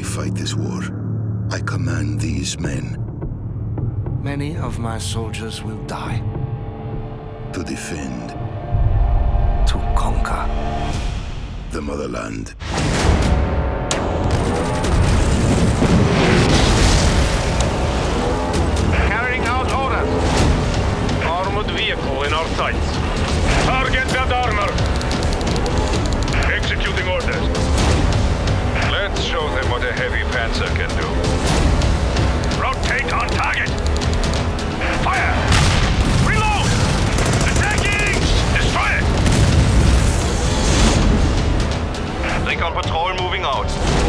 I fight this war. I command these men Many of my soldiers will die to defend to conquer. the motherland. patrol moving out.